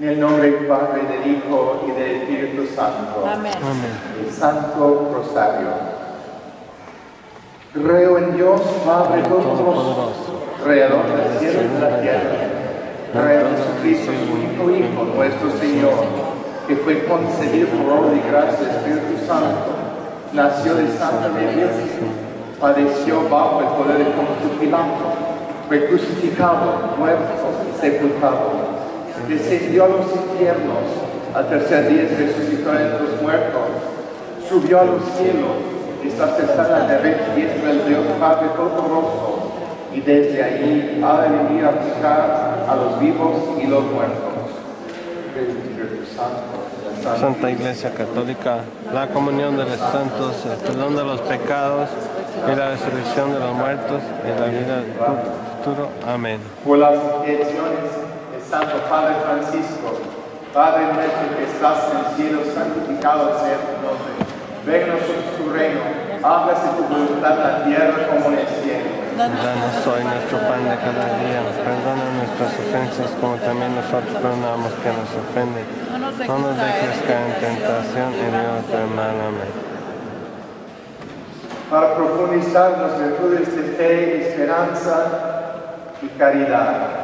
En el nombre del Padre, del Hijo y del Espíritu Santo. Amén. Amén. El Santo Rosario. Creo en Dios, Padre Todopoderoso, Creador del cielo y de la tierra. Creo en Jesucristo, su único Hijo, nuestro Señor, que fue concebido por obra y gracia del Espíritu Santo. Nació de Santa María, padeció bajo el poder de Poncio Pilato, fue crucificado, muerto y sepultado. Descendió a los infiernos, al tercer día resucitó entre los muertos, subió a los cielos, está sentada a la diestra del Dios Padre Todopoderoso, y desde allí ha de venir a buscar a los vivos y los muertos. Santa Iglesia Católica, la comunión de los santos, el perdón de los pecados y la resurrección de los muertos y la vida del futuro. Amén. por las intenciones Santo Padre Francisco, Padre nuestro que estás en el cielo, santificado sea tu nombre. Venga tu reino, hágase tu voluntad en la tierra como en el cielo. Danos hoy nuestro pan de cada día. Perdona nuestras ofensas como también nosotros perdonamos que nos ofenden. No nos dejes caer en tentación y líbranos del mal. Amén. Para profundizar las virtudes de fe, esperanza y caridad.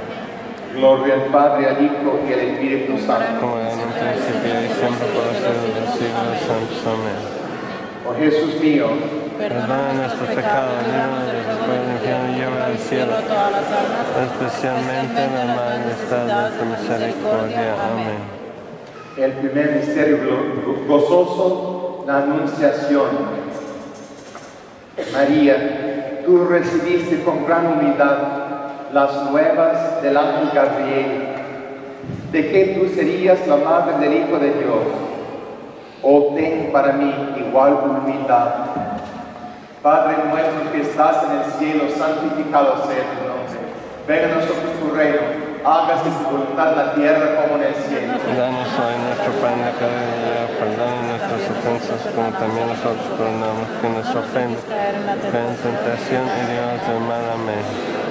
Gloria al Padre, al Hijo y al Espíritu Santo. Como era en un principio y siempre por los siglos de los santos. Amén. Oh Jesús mío, Perdona nuestros pecados, líbranos del fuego del infierno y lleva al cielo, especialmente la majestad de tu misericordia. Amén. el primer misterio gozoso, la Anunciación. María, tú recibiste con gran humildad las nuevas del ángel Gabriel, de que tú serías la madre del Hijo de Dios. Obtén para mí igual humildad. Padre nuestro que estás en el cielo, santificado sea tu nombre. Venga a nosotros tu reino, hágase tu voluntad en la tierra como en el cielo. Danos hoy nuestro pan de cada día, perdona nuestras ofensas como también nosotros perdonamos que nos ofenden. en tentación. y del mal. Amén.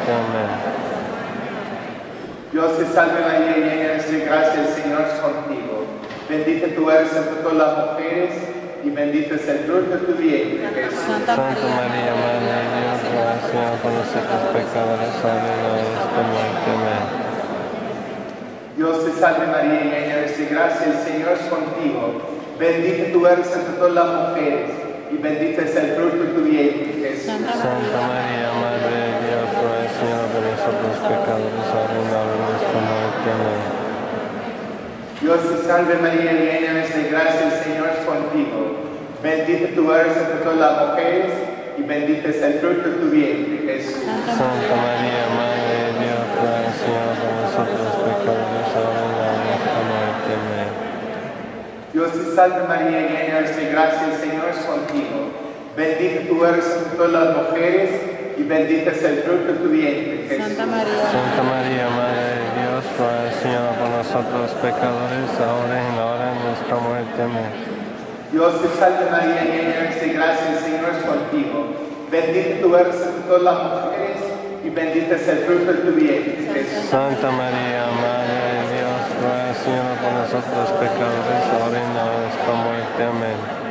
Dios te salve María, llena de gracia, el Señor es contigo. Bendita tú eres entre todas las mujeres y bendito es el fruto de tu vientre, Jesús. Santa María, Madre de Dios, ruega por nosotros pecadores, ahora y en la hora de nuestra muerte. Amén. Dios te salve María, llena de gracia, el Señor es contigo. Bendita tú eres entre todas las mujeres y bendito es el fruto de tu vientre. Santa María, Madre de Dios, ruega Señora por nosotros pecadores, ahora la hora de nuestra muerte. Amén. Dios te salve María, llena eres de gracia, el Señor es contigo. Bendita tú eres entre todas las mujeres y bendito es el fruto de tu vientre, Jesús. Santa María, Madre de Dios, ruega Señora por nosotros pecadores, ahora y en la hora de nuestra muerte. Amén. Dios te salve María, llena eres de gracia, el Señor es contigo. Bendita tú eres entre todas las mujeres y bendito es el fruto de tu vientre, Jesús. Santa María, Santa María, Madre de Dios, ruega Señora por nosotros pecadores, ahora y en la hora de nuestra muerte. Amén. Dios te salve María, llena eres de gracia, el Señor es contigo. Bendita tú eres entre todas las mujeres y bendito es el fruto de tu vientre, Jesús. Santa María, Madre de Dios, ruega Señor por nosotros pecadores, ahora y en la hora de nuestra muerte. Amén.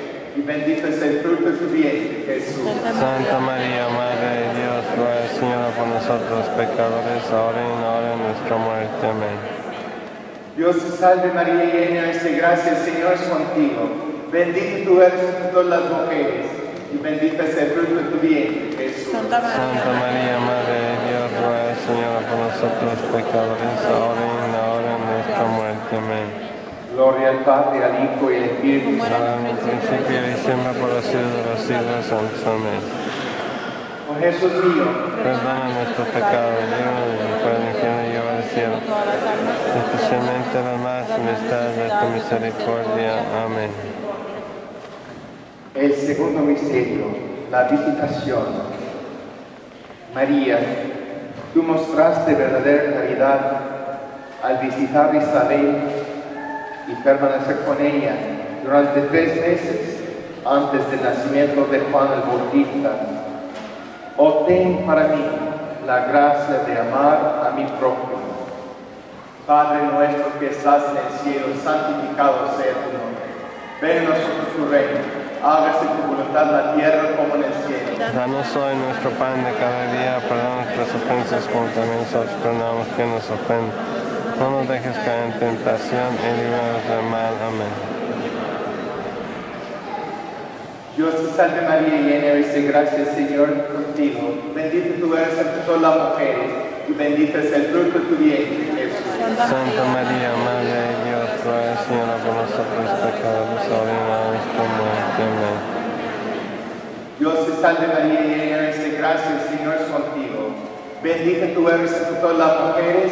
y bendito es el fruto de tu vientre, Jesús. Santa María, Madre de Dios, ruega Señor por nosotros pecadores, ahora y en la hora de nuestra muerte. Amén. Dios te salve María, llena eres de gracia, el Señor es contigo. Bendita tú eres entre todas las mujeres y bendito es el fruto de tu vientre, Jesús. Santa María, Madre de Dios, ruega Señor por nosotros pecadores, ahora y en la hora de nuestra muerte. Amén. Gloria al Padre, al Hijo y al Espíritu Santo. Ahora en el principio y siempre por los siglos de los siglos. Amén. Oh Jesús mío, Perdona nuestros pecados, líbranos del fuego infierno y lleva al cielo, especialmente las más necesitadas de tu misericordia. Amén. el segundo misterio, la visitación. María, tú mostraste verdadera caridad al visitar Isabel y permanecer con ella durante tres meses antes del nacimiento de Juan el Bautista. Obtén para mí la gracia de amar a mi prójimo. Padre nuestro que estás en el cielo, santificado sea tu nombre. Ven a nosotros tu reino, hágase tu voluntad en la tierra como en el cielo. Danos hoy nuestro pan de cada día, perdona nuestras ofensas como también nosotros perdonamos que nos ofenden. No nos dejes caer en tentación y líbranos del mal. Amén. Dios te salve María, llena eres de gracia, Señor contigo. Bendita tú eres entre todas las mujeres y bendito es el fruto de tu vientre, Jesús. Santa María, Madre de Dios, ruega Señora por nosotros pecadores, ahora y en la hora de nuestra muerte. Amén. Dios te salve María, llena eres de gracia, el Señor es contigo. Bendita tú eres entre todas las mujeres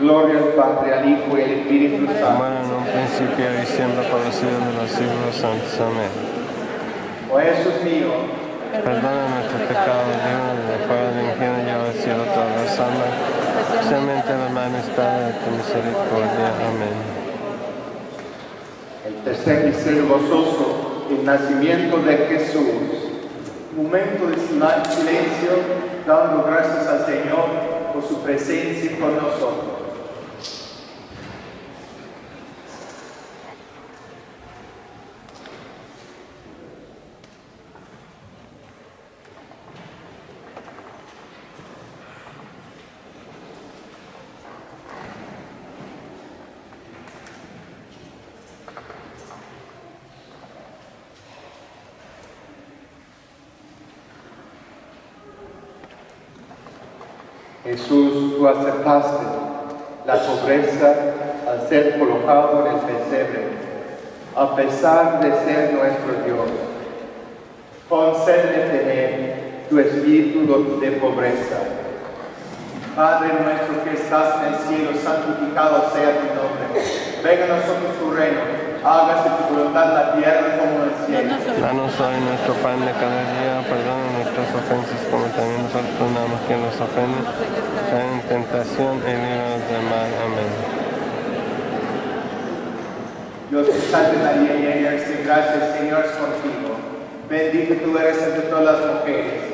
Gloria al Padre, al Hijo y al Espíritu Santo. Como en un principio y siempre por los siglos de los siglos santos. Amén. Oh Jesús mío, Perdona nuestros pecados, líbranos del fuego del infierno y lleva al cielo todas las almas, especialmente las más necesitadas de tu misericordia. Amén. El tercer misterio gozoso, el nacimiento de Jesús. Momento de silencio, dando gracias al Señor por su presencia con nosotros. La pobreza al ser colocado en el pesebre, a pesar de ser nuestro Dios. Concede tener tu espíritu de pobreza. Padre nuestro que estás en el cielo, santificado sea tu nombre. Venga a nosotros tu reino, hágase tu voluntad en la tierra como en el cielo. Danos hoy nuestro pan de cada día, perdona nuestras ofensas como también nosotros perdonamos quien nos ofende. Cae en tentación y líbranos del mal. Amén. Dios te salve María, llena eres de gracia, el Señor es contigo. Bendita tú eres entre todas las mujeres,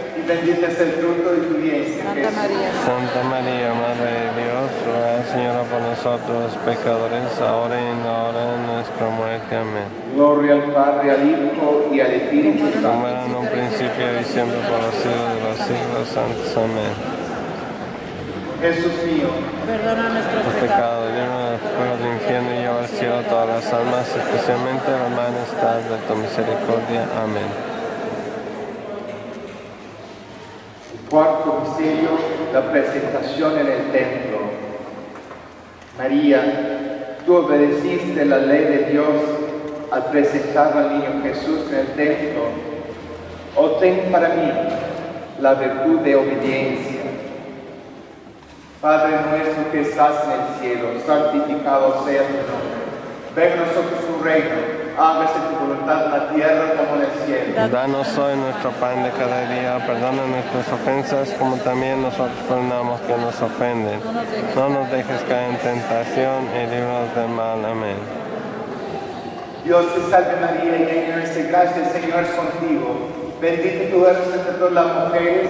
y bendito es el fruto de tu vientre, Santa. María, Santa María, Madre de Dios, ruega Señora por nosotros los pecadores, ahora y en la hora de nuestra muerte. Amén. Gloria al Padre, al Hijo y al Espíritu Como Santo. era en un principio y siempre por los siglos de los siglos santos. Amén. Jesús mío, perdona nuestros Los pecados. del fuego del infierno y lleva al cielo a todas las almas, especialmente a las más necesitadas de tu misericordia. Amén. Cuarto misterio, la presentación en el templo. María, tú obedeciste la ley de Dios al presentar al niño Jesús en el templo. Obtén para mí la virtud de obediencia. Padre nuestro que estás en el cielo, santificado sea tu nombre. Venga a nosotros tu reino hágase tu voluntad en la tierra como en el cielo. Danos hoy nuestro pan de cada día, perdona nuestras ofensas como también nosotros perdonamos que nos ofenden. No nos dejes caer en tentación y líbranos del mal. Amén. Dios te salve María, llena eres de gracia, el Señor es contigo. Bendita tú eres entre todas las mujeres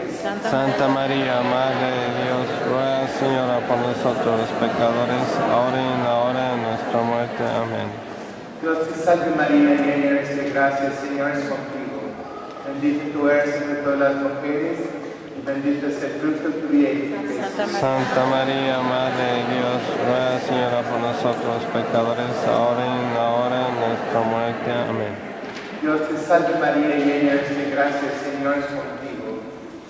Santa María, Madre de Dios, ruega Señora por nosotros los pecadores, ahora y en la hora de nuestra muerte. Amén. Dios te salve María, llena eres de gracia, Señor es contigo. Bendita tú eres entre todas las mujeres y bendito es el fruto de tu vientre. Santa María, Madre de Dios, ruega Señora por nosotros los pecadores, ahora y en la hora de nuestra muerte. Amén. Dios te salve María, llena eres de gracia, el Señor es contigo.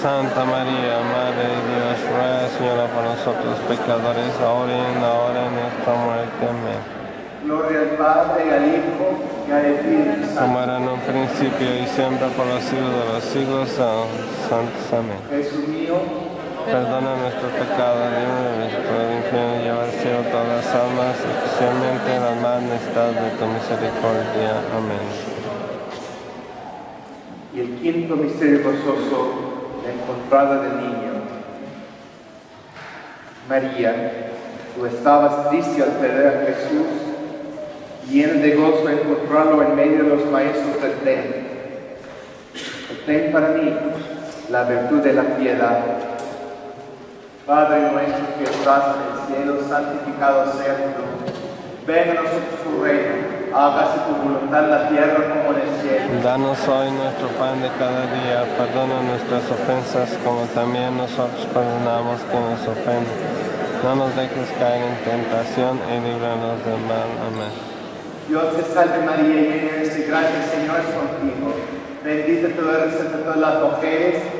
Santa María, Madre de Dios, ruega Señora por nosotros pecadores, ahora y en la hora de nuestra muerte. Amén. Gloria al Padre, y al Hijo y al Espíritu Como Santo. era en un principio y siempre por los siglos de los siglos. Santos. Amén. Jesús mío, Perdona nuestros pecados, líbranos del infierno y lleva al cielo todas las almas, especialmente las más necesitadas de tu misericordia. Amén. y el quinto misterio gozoso, encontrada del niño. María, tú estabas triste al perder a Jesús, llena de gozo encontrarlo en medio de los maestros del templo. Obtén para mí la virtud de la piedad. Padre nuestro que estás en el cielo, santificado sea tu nombre. Venga a nosotros tu reino, hágase tu voluntad en la tierra como en el cielo. Danos hoy nuestro pan de cada día, perdona nuestras ofensas como también nosotros perdonamos que nos ofenden. No nos dejes caer en tentación y líbranos del mal. Amén. Dios te salve María, llena eres de gracia, el Señor es contigo. Bendita tú eres entre todas las mujeres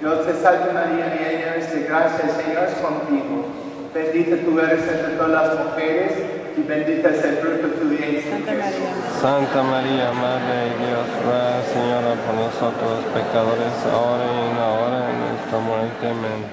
Dios te salve María, llena eres de gracia, el Señor es contigo. Bendita tú eres entre todas las mujeres, y bendito es el fruto de tu vientre, Jesús. Santa María, Madre de Dios, ruega Señora por nosotros pecadores, ahora y en la hora de nuestra muerte. Amén.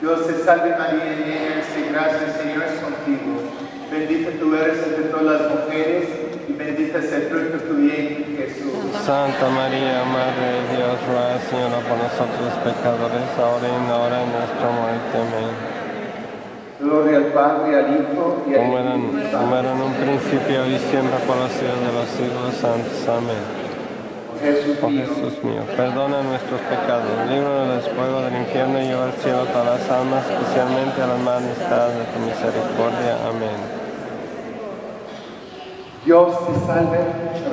Dios te salve María, llena eres de gracia, el Señor es contigo. Bendita tú eres entre todas las mujeres, y bendito es el fruto de tu vientre, Jesús. Santa María, Madre de Dios, ruega Señora por nosotros pecadores, ahora y en la hora de nuestra muerte. Amén. Gloria al Padre, al Hijo y al Como era, Espíritu como Santo. era en un principio y siempre por los siglos de los siglos santos. Amén. Jesús Oh mío, Jesús mío, perdona nuestros pecados, líbranos del fuego del infierno y lleva al cielo a todas las almas, especialmente a las más necesitadas de tu misericordia. Amén. Dios te salve,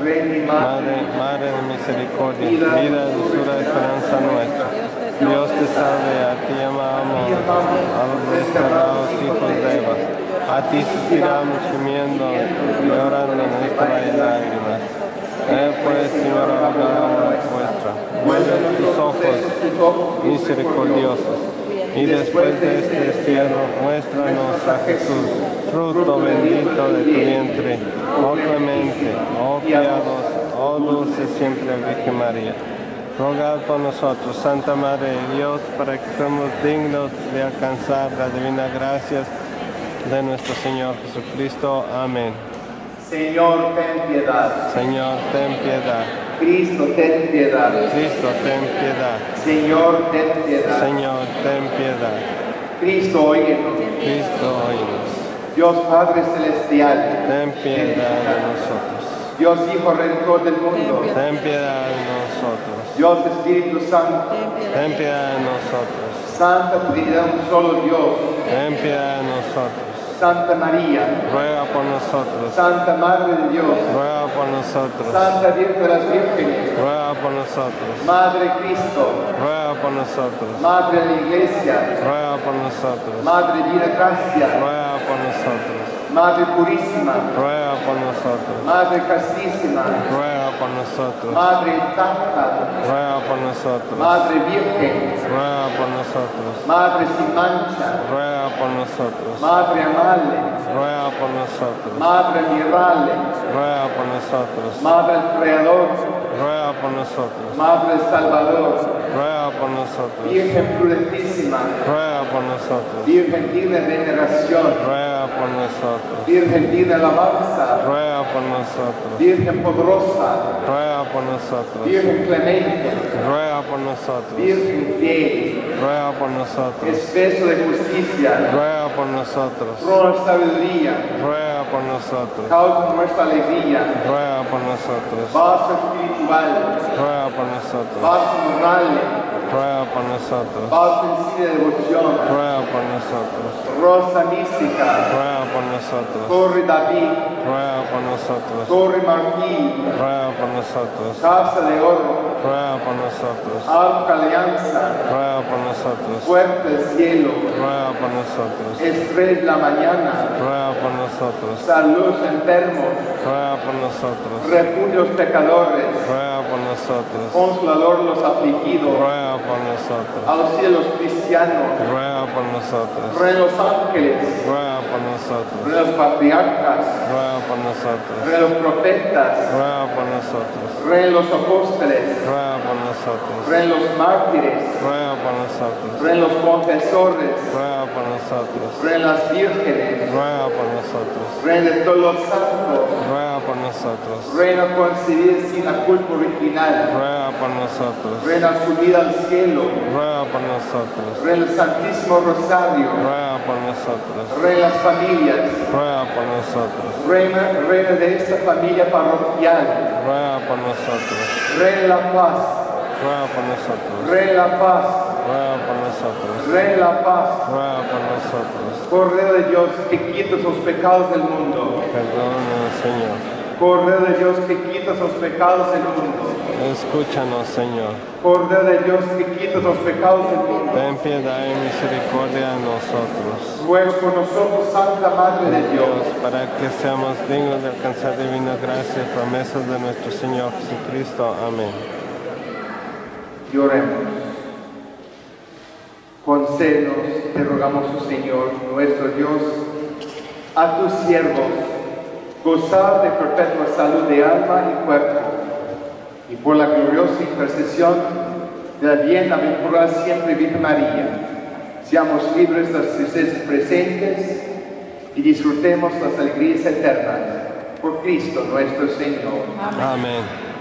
Reina y Madre, Madre, Madre de misericordia, vida, dulzura, esperanza nuestra. Dios te salve, a ti amamos, a los desterrados hijos de Eva. A ti suspiramos gimiendo, llorando nuestras lágrimas. Eh, pues, Señor, abogada vuestra, vuelve tus ojos misericordiosos. Y después de este destierro, muéstranos a Jesús, fruto bendito de tu vientre, oh clemente, oh piadoso, oh dulce siempre Virgen María. Rogad por nosotros, Santa Madre de Dios, para que seamos dignos de alcanzar las divinas gracias de nuestro Señor Jesucristo. Amén. Señor, ten piedad. Señor, ten piedad. Cristo, ten piedad. Cristo, ten piedad. Señor, ten piedad. Señor, ten piedad. Cristo, óyenos. Cristo, oínos. Dios Padre Celestial, Ten piedad de nosotros. Dios Hijo Redentor del mundo, Ten piedad de nosotros. Dios Espíritu Santo, Ten piedad de nosotros. Santa Trinidad, un solo Dios, Ten piedad de nosotros. Santa María, Ruega por nosotros. Santa Madre de Dios, Ruega por nosotros. Santa Virgen de las Vírgenes, Ruega por nosotros. Madre Cristo, Ruega por nosotros. Madre de la Iglesia, Ruega por nosotros. Madre Divina Gracia, Ruega por nosotros. Madre Purísima, Ruega por nosotros. Madre Castísima, Ruega por nosotros. Madre Intacta, Ruega por nosotros. Madre Virgen, Ruega por nosotros. Madre sin mancha, Ruega por nosotros. Madre amable, Ruega por nosotros. Madre admirable, Ruega por nosotros. Madre Creador, Ruega por nosotros. Madre Salvador, Ruega por nosotros. Virgen prudentísima, Ruega por nosotros. Virgen digna de veneración, Ruega por nosotros. Virgen digna de alabanza, Ruega por nosotros. Virgen poderosa, Ruega por nosotros. Virgen clemente, Ruega por nosotros. Virgen fiel, Ruega por nosotros. espeso de justicia, Ruega por nosotros. de sabiduría, Ruega por nosotros. causa nuestra alegría, Ruega por nosotros. vaso espiritual. Ruega por nosotros, paz moral, ruega por nosotros, paz en sí de devoción, ruega por nosotros, rosa mística, ruega por nosotros, torre David, ruega por nosotros, torre marfil, ruega por nosotros, casa de oro, ruega por nosotros, alta alianza, ruega por nosotros, puerta del cielo, ruega por nosotros, estrella de la mañana, ruega por nosotros, salud enfermos, ruega por nosotros, refugios pecadores, ruega por nosotros, consolador los afligidos, ruega por nosotros, a los cielos cristianos, ruega por nosotros, rey los ángeles, ruega por nosotros, los patriarcas, ruega por nosotros, de los profetas, ruega por nosotros, de los apóstoles, ruega por nosotros, de los mártires, ruega por nosotros, de los confesores, ruega por nosotros, de las vírgenes, ruega por nosotros, de todos los santos, ruega por nosotros, reina concebida sin la culpa original, ruega por nosotros, reina subida al cielo, ruega por nosotros, rey del Santísimo Rosario, ruega por nosotros, las familias, ruega por nosotros, reina, reina de esta familia parroquial, ruega por nosotros, de la paz, ruega por nosotros, de la paz, ruega por nosotros, de la paz, ruega por nosotros, Cordero de Dios que quitas los pecados del mundo, perdónanos Señor, Cordero de Dios que quitas los pecados del mundo, escúchanos Señor, Cordero de Dios que quitas los pecados del mundo. ten piedad y misericordia a nosotros. Ruego por nosotros, Santa Madre de Dios, Dios, para que seamos dignos de alcanzar divina gracia y promesas de nuestro Señor Jesucristo. Amén. y oremos. Concédenos, te rogamos, Señor, nuestro Dios, a tus siervos, gozar de perpetua salud de alma y cuerpo, y por la gloriosa intercesión de la bienaventurada siempre Virgen María, seamos libres de las tristezas presentes y disfrutemos las alegrías eternas. Por Cristo nuestro Señor. Amén. Nos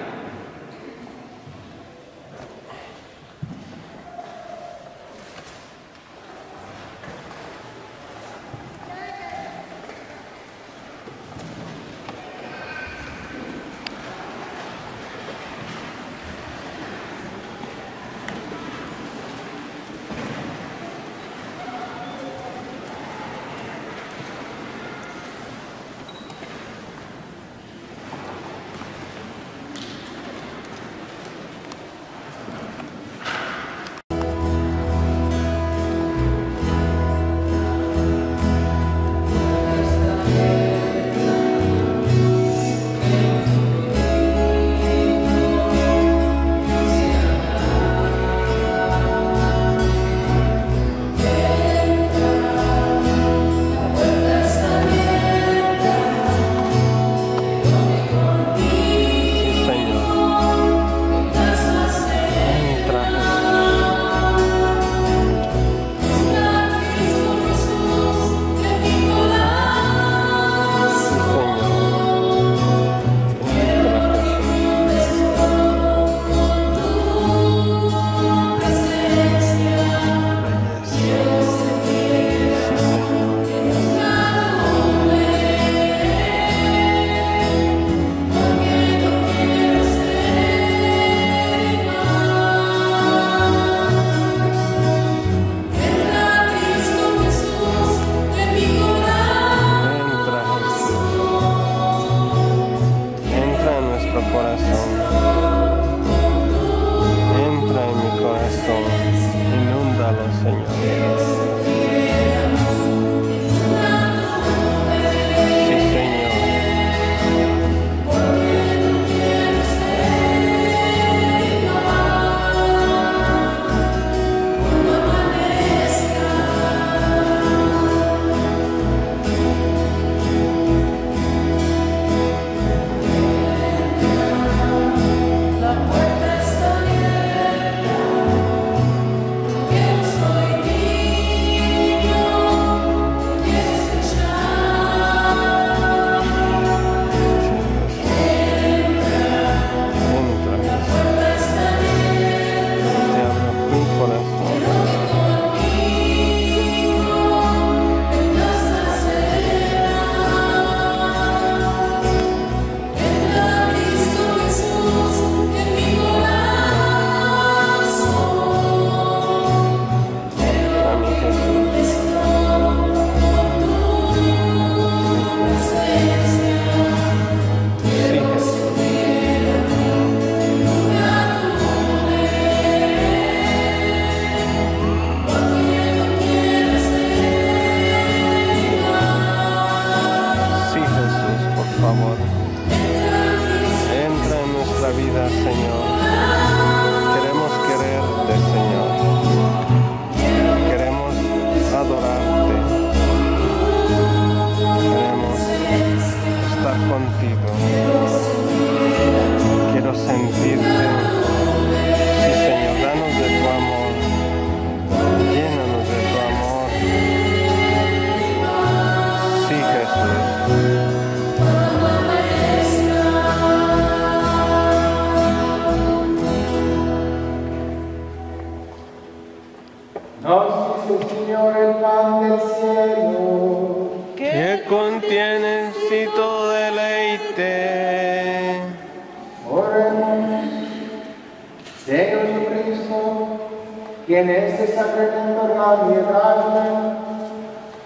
que en este sacramento hermano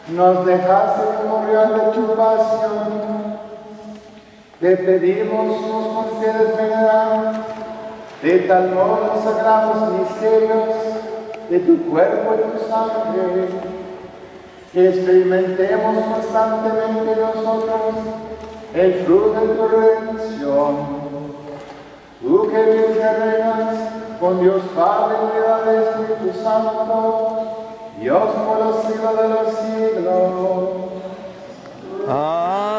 y nos dejaste memorial de tu pasión. Te pedimos nos concedes venerar de tal modo los sagrados misterios de tu cuerpo y tu sangre, que experimentemos constantemente nosotros el fruto de tu redención. Tú que vives reinas con Dios Padre, unidad del Espíritu Santo, Dios por los siglos de los siglos. Amén.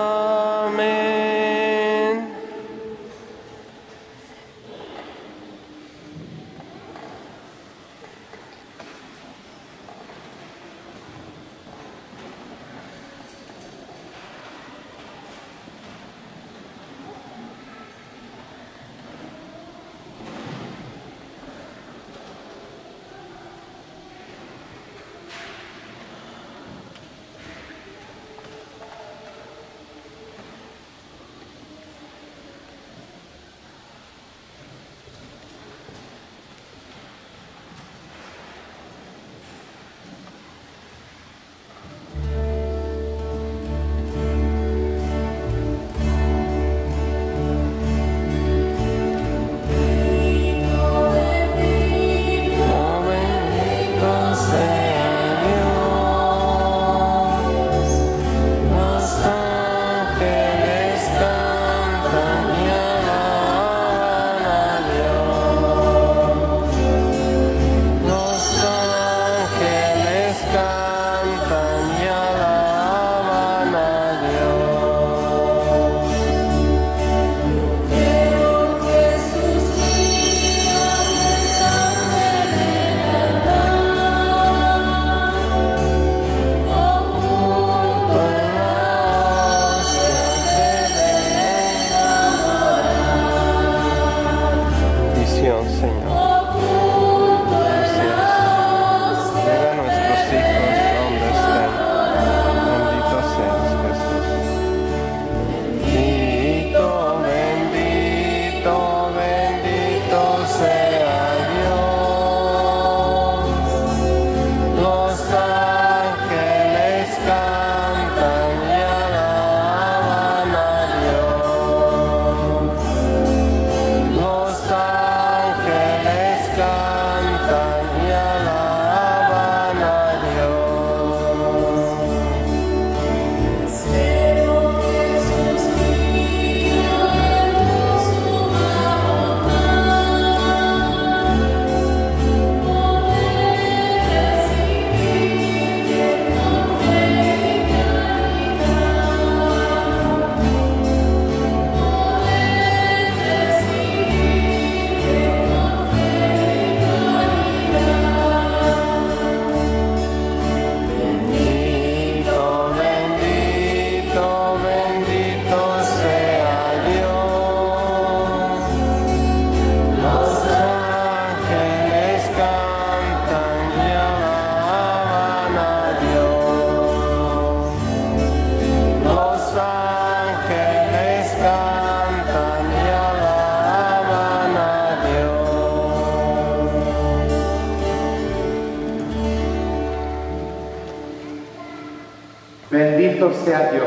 Sea Dios.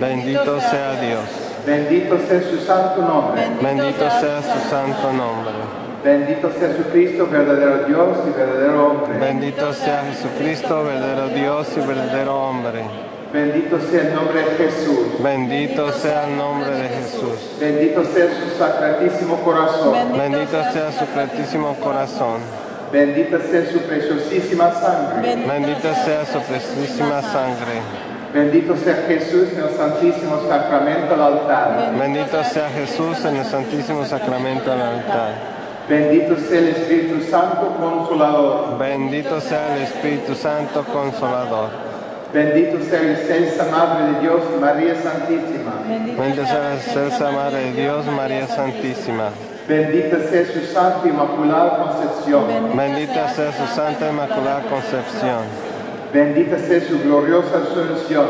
Bendito sea Dios. Bendito sea su santo nombre. Bendito sea su santo nombre. Bendito sea Jesucristo, verdadero Dios y verdadero hombre. Bendito sea Jesucristo, verdadero Dios y verdadero hombre. Bendito sea el nombre de Jesús. Bendito sea el nombre de Jesús. Bendito sea su sacratísimo corazón. Bendito sea su creatísimo corazón. Bendita sea su preciosísima sangre. Bendita sea su preciosísima sangre. Bendito sea Jesús en el santísimo sacramento al altar. Bendito sea Jesús en el Santísimo Sacramento del altar. Bendito sea el Espíritu Santo Consolador. Bendito sea el Espíritu Santo Consolador. Bendito sea la excelsa Madre de Dios, María Santísima. Bendita sea la excelsa Madre de Dios, María Santísima. Bendita sea su Santa Inmaculada Concepción. Bendita sea su Santa Inmaculada Concepción. Bendita sea su gloriosa Asunción.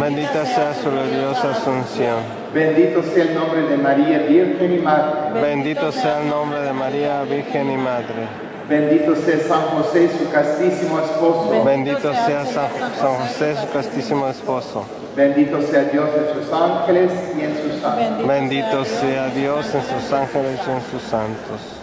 Bendita sea su gloriosa Asunción. Bendito sea el nombre de María, Virgen y Madre. Bendito sea el nombre de María, Virgen y Madre. Bendito sea San José, su castísimo esposo. Bendito sea San, San José, su castísimo esposo. Bendito sea Dios en sus ángeles y en sus santos. Bendito sea Dios en sus ángeles y en sus santos.